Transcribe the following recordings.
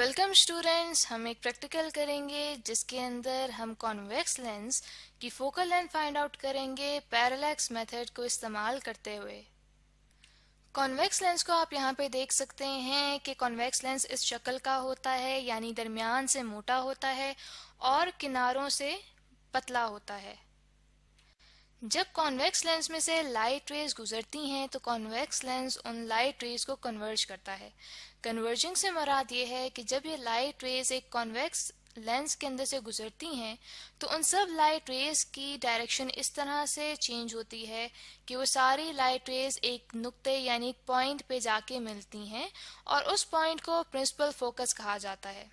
Welcome students हम एक practical करेंगे, जिसके अंदर हम कॉन्वेक्स लेंस की फोकल लेंथ फाइंड आउट करेंगे पैरेलैक्स मेथड को इस्तेमाल करते हुए। कॉन्वेक्स लेंस को आप यहाँ पे देख सकते हैं कि कॉन्वेक्स लेंस इस शक्ल का होता है, यानी दरमियान से मोटा होता है और किनारों से पतला होता है। जब कॉन्वेक्स लेंस में से लाइट रेज गुजरती हैं तो कॉन्वेक्स लेंस उन लाइट रेज को कन्वर्ज करता है। कन्वर्जिंग से मराद ये है कि जब ये लाइट रेज एक कॉन्वेक्स लेंस के अंदर से गुजरती हैं तो उन सब लाइट रेज की डायरेक्शन इस तरह से चेंज होती है कि वो सारी लाइट रेज एक नुक्ते यानी एक पॉइंट पे जाके मिलती हैं और उस पॉइंट को प्रिंसिपल फोकस कहा जाता है।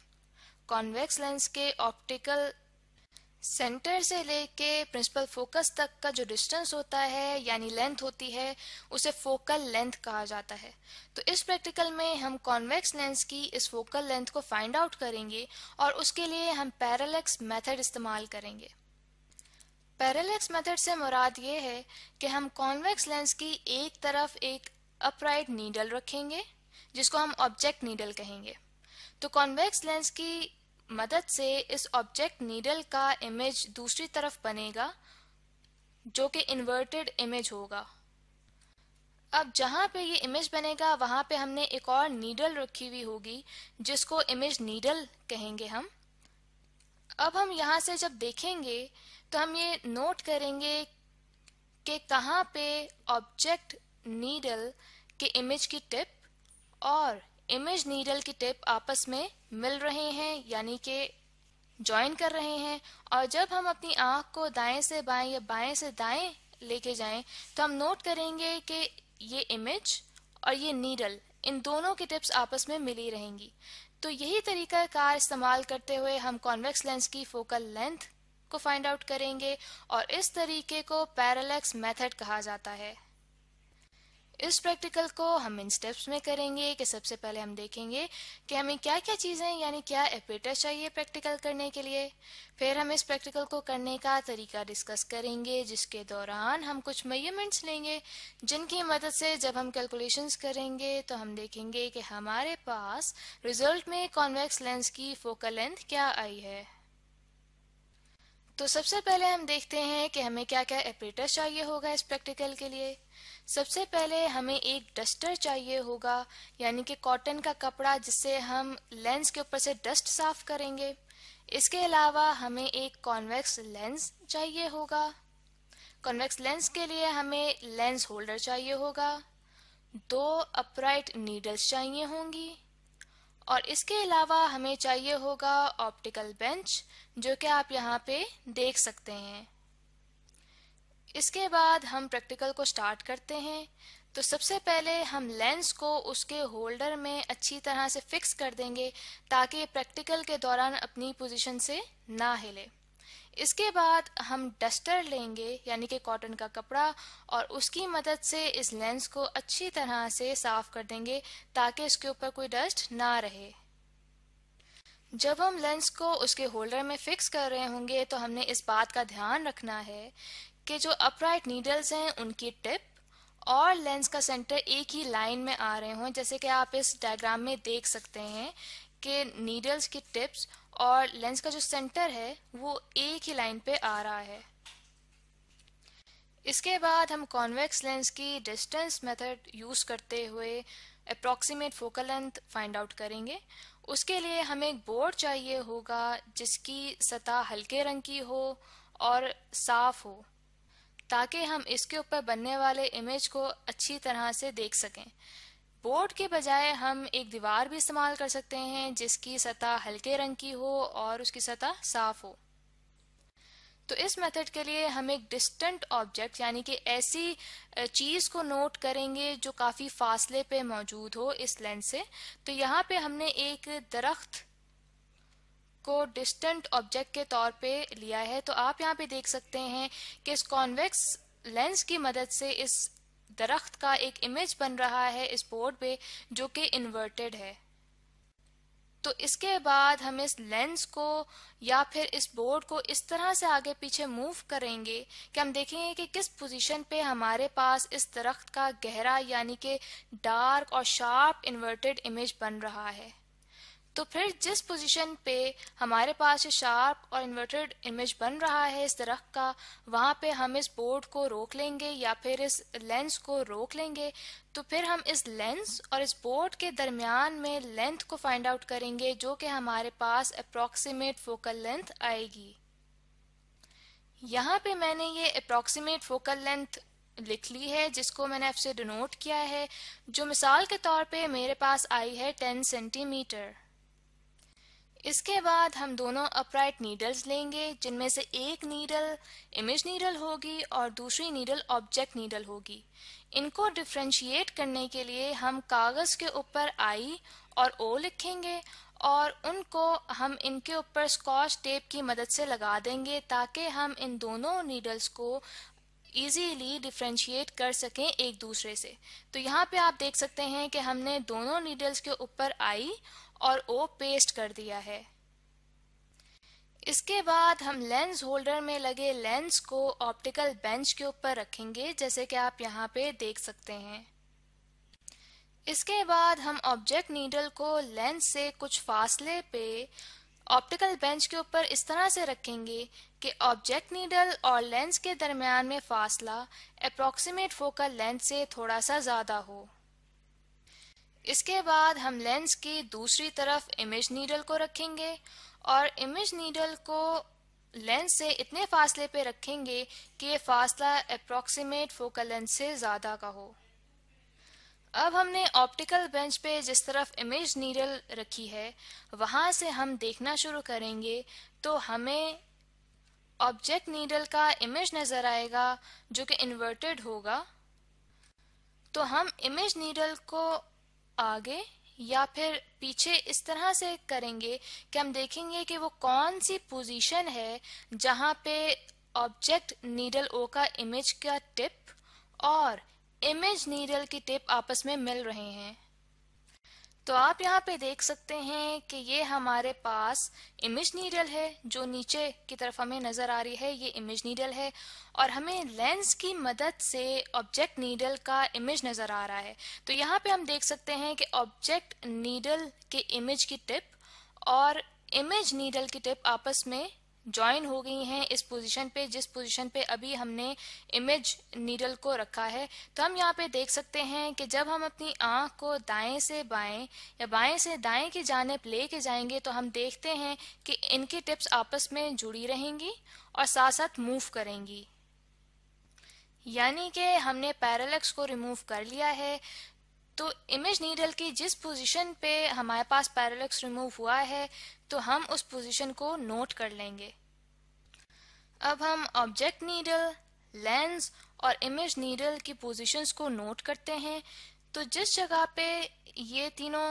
कॉन्वेक्स लेंस के ऑप्टिकल सेंटर से लेके प्रिंसिपल फोकस तक का जो डिस्टेंस होता है, यानी लेंथ होती है, उसे फोकल लेंथ कहा जाता है। तो इस प्रैक्टिकल में हम कॉन्वेक्स लेंस की इस फोकल लेंथ को फाइंड आउट करेंगे और उसके लिए हम पैरालेक्स मेथड इस्तेमाल करेंगे। पैरालेक्स मेथड से मुराद ये है कि हम कॉन्वेक्स लेंस की एक तरफ़ एक अपराइट नीडल रखेंगे, जिसको हम ऑब्जेक्ट नीडल कहेंगे। तो कॉन्वेक्स लेंस की मदद से इस ऑब्जेक्ट नीडल का इमेज दूसरी तरफ़ बनेगा, जो कि इन्वर्टेड इमेज होगा। अब जहाँ पे ये इमेज बनेगा, वहाँ पे हमने एक और नीडल रखी हुई होगी, जिसको इमेज नीडल कहेंगे हम। अब हम यहाँ से जब देखेंगे तो हम ये नोट करेंगे कि कहाँ पे ऑब्जेक्ट नीडल के इमेज की टिप और इमेज नीडल की टिप आपस में मिल रहे हैं, यानी कि ज्वाइन कर रहे हैं। और जब हम अपनी आँख को दाएँ से बाएँ या बाएँ से दाएँ लेके जाएँ तो हम नोट करेंगे कि ये इमेज और ये नीडल इन दोनों की टिप्स आपस में मिली रहेंगी। तो यही तरीका कार इस्तेमाल करते हुए हम कॉन्वेक्स लेंस की फोकल लेंथ को फाइंड आउट करेंगे और इस तरीके को पैरालेक्स मेथड कहा जाता है। इस प्रैक्टिकल को हम इन स्टेप्स में करेंगे कि सबसे पहले हम देखेंगे कि हमें क्या क्या चीज़ें, यानी क्या एपेटस चाहिए प्रैक्टिकल करने के लिए। फिर हम इस प्रैक्टिकल को करने का तरीका डिस्कस करेंगे, जिसके दौरान हम कुछ मेजरमेंट्स लेंगे, जिनकी मदद से जब हम कैलकुलेशंस करेंगे तो हम देखेंगे कि हमारे पास रिज़ल्ट में कॉन्वेक्स लेंस की फोकल लेंथ क्या आई है। तो सबसे पहले हम देखते हैं कि हमें क्या क्या एपरेटस चाहिए होगा इस प्रैक्टिकल के लिए। सबसे पहले हमें एक डस्टर चाहिए होगा, यानी कि कॉटन का कपड़ा जिससे हम लेंस के ऊपर से डस्ट साफ़ करेंगे। इसके अलावा हमें एक कॉन्वेक्स लेंस चाहिए होगा। कॉन्वेक्स लेंस के लिए हमें लेंस होल्डर चाहिए होगा। दो अपराइट नीडल्स चाहिए होंगी। और इसके अलावा हमें चाहिए होगा ऑप्टिकल बेंच, जो कि आप यहाँ पे देख सकते हैं। इसके बाद हम प्रैक्टिकल को स्टार्ट करते हैं। तो सबसे पहले हम लेंस को उसके होल्डर में अच्छी तरह से फिक्स कर देंगे, ताकि प्रैक्टिकल के दौरान अपनी पोजीशन से ना हिले। इसके बाद हम डस्टर लेंगे, यानी कि कॉटन का कपड़ा, और उसकी मदद से इस लेंस को अच्छी तरह से साफ़ कर देंगे ताकि इसके ऊपर कोई डस्ट ना रहे। जब हम लेंस को उसके होल्डर में फिक्स कर रहे होंगे तो हमने इस बात का ध्यान रखना है कि जो अपराइट नीडल्स हैं, उनकी टिप और लेंस का सेंटर एक ही लाइन में आ रहे हों। जैसे कि आप इस डायग्राम में देख सकते हैं कि नीडल्स की टिप्स और लेंस का जो सेंटर है, वो एक ही लाइन पे आ रहा है। इसके बाद हम कॉन्वेक्स लेंस की डिस्टेंस मेथड यूज़ करते हुए approximate focal length find out करेंगे। उसके लिए हमें एक बोर्ड चाहिए होगा, जिसकी सतह हल्के रंग की हो और साफ़ हो, ताकि हम इसके ऊपर बनने वाले इमेज को अच्छी तरह से देख सकें। बोर्ड के बजाय हम एक दीवार भी इस्तेमाल कर सकते हैं, जिसकी सतह हल्के रंग की हो और उसकी सतह साफ़ हो। तो इस मेथड के लिए हम एक डिस्टेंट ऑब्जेक्ट यानी कि ऐसी चीज़ को नोट करेंगे जो काफ़ी फासले पे मौजूद हो इस लेंस से। तो यहाँ पे हमने एक दरख्त को डिस्टेंट ऑब्जेक्ट के तौर पे लिया है। तो आप यहाँ पे देख सकते हैं कि इस कॉन्वेक्स लेंस की मदद से इस दरख्त का एक इमेज बन रहा है इस बोर्ड पे, जो कि इन्वर्टेड है। तो इसके बाद हम इस लेंस को या फिर इस बोर्ड को इस तरह से आगे पीछे मूव करेंगे कि हम देखेंगे कि किस पोजीशन पे हमारे पास इस दरख्त का गहरा, यानी कि डार्क और शार्प इन्वर्टेड इमेज बन रहा है। तो फिर जिस पोजीशन पे हमारे पास ये शार्प और इन्वर्टेड इमेज बन रहा है इस दरख्त का, वहाँ पे हम इस बोर्ड को रोक लेंगे या फिर इस लेंस को रोक लेंगे तो फिर हम इस लेंस और इस बोर्ड के दरमियान में लेंथ को फाइंड आउट करेंगे, जो कि हमारे पास अप्रॉक्सीमेट फोकल लेंथ आएगी। यहाँ पे मैंने ये अप्रॉक्सीमेट फोकल लेंथ लिख ली है, जिसको मैंने आपसे डिनोट किया है, जो मिसाल के तौर पे मेरे पास आई है 10 सेंटीमीटर इसके बाद हम दोनों अपराइट नीडल्स लेंगे, जिनमें से एक नीडल इमेज नीडल होगी और दूसरी नीडल ऑब्जेक्ट नीडल होगी। इनको डिफ्रेंशिएट करने के लिए हम कागज़ के ऊपर आई और ओ लिखेंगे और उनको हम इनके ऊपर स्कॉच टेप की मदद से लगा देंगे ताकि हम इन दोनों नीडल्स को इजीली डिफ्रेंशिएट कर सकें एक दूसरे से। तो यहाँ पे आप देख सकते हैं कि हमने दोनों नीडल्स के ऊपर आई और ओ पेस्ट कर दिया है। इसके बाद हम लेंस होल्डर में लगे लेंस को ऑप्टिकल बेंच के ऊपर रखेंगे, जैसे कि आप यहाँ पे देख सकते हैं। इसके बाद हम ऑब्जेक्ट नीडल को लेंस से कुछ फासले पे ऑप्टिकल बेंच के ऊपर इस तरह से रखेंगे कि ऑब्जेक्ट नीडल और लेंस के दरमियान में फासला अप्रॉक्सीमेट फोकल लेंथ से थोड़ा सा ज़्यादा हो। इसके बाद हम लेंस की दूसरी तरफ़ इमेज नीडल को रखेंगे और इमेज नीडल को लेंस से इतने फासले पे रखेंगे कि फासला अप्रॉक्सीमेट फोकल लेंथ से ज़्यादा का हो। अब हमने ऑप्टिकल बेंच पे जिस तरफ़ इमेज नीडल रखी है, वहाँ से हम देखना शुरू करेंगे तो हमें ऑब्जेक्ट नीडल का इमेज नज़र आएगा जो कि इन्वर्टेड होगा। तो हम इमेज नीडल को आगे या फिर पीछे इस तरह से करेंगे कि हम देखेंगे कि वो कौन सी पोजीशन है जहाँ पे ऑब्जेक्ट नीडल ओ का इमेज का टिप और इमेज नीडल की टिप आपस में मिल रहे हैं। तो आप यहाँ पे देख सकते हैं कि ये हमारे पास इमेज नीडल है, जो नीचे की तरफ़ हमें नज़र आ रही है, ये इमेज नीडल है। और हमें लेंस की मदद से ऑब्जेक्ट नीडल का इमेज नज़र आ रहा है। तो यहाँ पे हम देख सकते हैं कि ऑब्जेक्ट नीडल के इमेज की टिप और इमेज नीडल की टिप आपस में ज्वाइन हो गई हैं इस पोजीशन पे, जिस पोजीशन पे अभी हमने इमेज नीडल को रखा है। तो हम यहाँ पे देख सकते हैं कि जब हम अपनी आँख को दाएँ से बाएँ या बाएँ से दाएँ की जानब लेके जाएँगे तो हम देखते हैं कि इनकी टिप्स आपस में जुड़ी रहेंगी और साथ साथ मूव करेंगी। यानी कि हमने पैरालेक्स को रिमूव कर लिया है। तो इमेज नीडल की जिस पोजीशन पे हमारे पास पैरालेक्स रिमूव हुआ है तो हम उस पोजीशन को नोट कर लेंगे। अब हम ऑब्जेक्ट नीडल लेंस और इमेज नीडल की पोजीशंस को नोट करते हैं। तो जिस जगह पे ये तीनों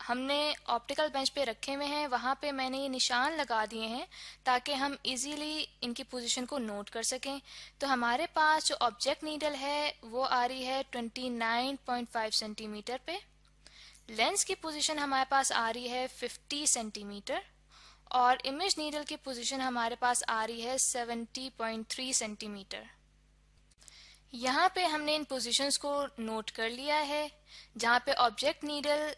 हमने ऑप्टिकल बेंच पे रखे हुए हैं, वहाँ पे मैंने ये निशान लगा दिए हैं ताकि हम इजीली इनकी पोजीशन को नोट कर सकें। तो हमारे पास जो ऑब्जेक्ट नीडल है, वो आ रही है 29.5 सेंटीमीटर पे। लेंस की पोजीशन हमारे पास आ रही है 50 सेंटीमीटर और इमेज नीडल की पोजीशन हमारे पास आ रही है 70.3 सेंटीमीटर यहाँ पे हमने इन पोजीशंस को नोट कर लिया है, जहाँ पे ऑब्जेक्ट नीडल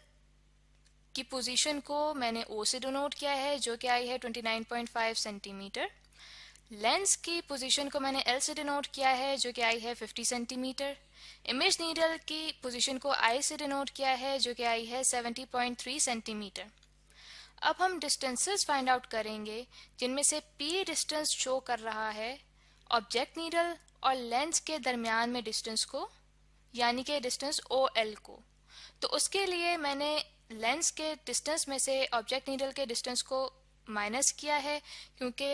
की पोजीशन को मैंने ओ से डोनोट किया है, जो कि आई है 29.5 सेंटीमीटर लेंस की पोजीशन को मैंने एल से डिनोट किया है, जो कि आई है 50 सेंटीमीटर इमेज नीडल की पोजीशन को आई से डिनोट किया है, जो कि आई है 70.3 सेंटीमीटर अब हम डिस्टेंसेस फाइंड आउट करेंगे, जिनमें से पी डिस्टेंस शो कर रहा है ऑब्जेक्ट नीडल और लेंस के दरमियान में डिस्टेंस को, यानी कि डिस्टेंस ओ एल को. तो उसके लिए मैंने लेंस के डिस्टेंस में से ऑब्जेक्ट नीडल के डिस्टेंस को माइनस किया है, क्योंकि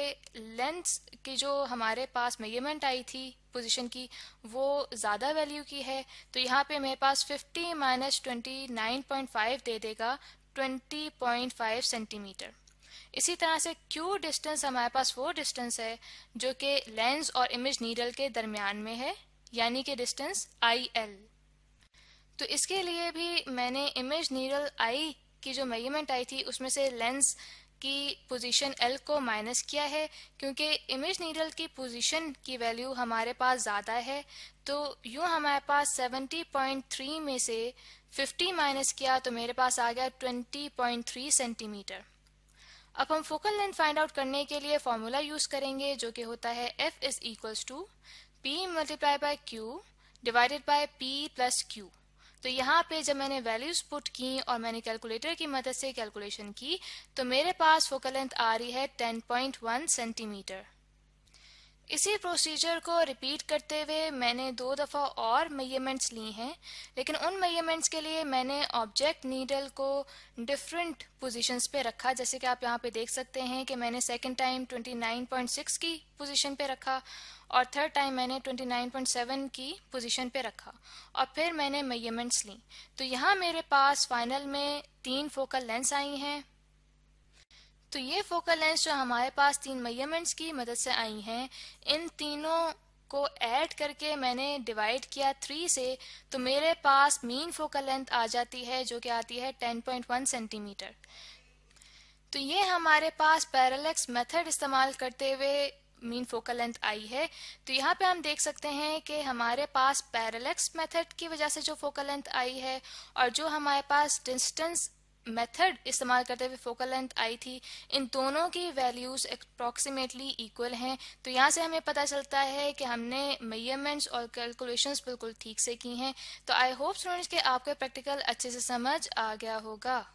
लेंस की जो हमारे पास मेज़रमेंट आई थी पोजीशन की, वो ज़्यादा वैल्यू की है। तो यहाँ पे मेरे पास 50 माइनस ट्वेंटी दे देगा 20.5 सेंटीमीटर इसी तरह से क्यू डिस्टेंस हमारे पास वो डिस्टेंस है जो कि लेंस और इमेज नीडल के दरमियान में है, यानी कि डिस्टेंस आई एल तो इसके लिए भी मैंने इमेज नीडल आई की जो मेज़रमेंट आई थी, उसमें से लेंस की पोजीशन एल को माइनस किया है, क्योंकि इमेज नीडल की पोजीशन की वैल्यू हमारे पास ज़्यादा है तो यूँ हमारे पास 70.3 में से 50 माइनस किया तो मेरे पास आ गया 20.3 सेंटीमीटर अब हम फोकल लेंथ फाइंड आउट करने के लिए फॉर्मूला यूज़ करेंगे, जो कि होता है F is equals to P multiply by Q divided by P plus Q तो यहाँ पे जब मैंने वैल्यूज़ पुट की और मैंने कैलकुलेटर की मदद से कैलकुलेशन की तो मेरे पास फोकल लेंथ आ रही है 10.1 सेंटीमीटर इसी प्रोसीजर को रिपीट करते हुए मैंने दो दफ़ा और मेजरमेंट्स ली हैं, लेकिन उन मेजरमेंट्स के लिए मैंने ऑब्जेक्ट नीडल को डिफरेंट पोजीशंस पे रखा। जैसे कि आप यहाँ पे देख सकते हैं कि मैंने सेकंड टाइम 29.6 की पोजीशन पे रखा और थर्ड टाइम मैंने 29.7 की पोजीशन पे रखा और फिर मैंने मेजरमेंट्स ली। तो यहाँ मेरे पास फाइनल में तीन फोकल लेंस आई हैं। तो ये फोकल लेंस जो हमारे पास तीन मेजरमेंट्स की मदद से आई हैं, इन तीनों को ऐड करके मैंने डिवाइड किया थ्री से तो मेरे पास मीन फोकल लेंथ आ जाती है, जो कि आती है 10.1 सेंटीमीटर तो ये हमारे पास पैरालेक्स मेथड इस्तेमाल करते हुए मीन फोकल लेंथ आई है तो यहाँ पे हम देख सकते हैं कि हमारे पास पैरालेक्स मेथड की वजह से जो फोकल लेंथ आई है और जो हमारे पास डिस्टेंस मेथड इस्तेमाल करते हुए फोकल लेंथ आई थी, इन दोनों की वैल्यूज़ अप्रॉक्सीमेटली इक्वल हैं। तो यहाँ से हमें पता चलता है कि हमने मेजरमेंट्स और कैलकुलेशंस बिल्कुल ठीक से की हैं। तो आई होप स्टूडेंट्स के आपके प्रैक्टिकल अच्छे से समझ आ गया होगा।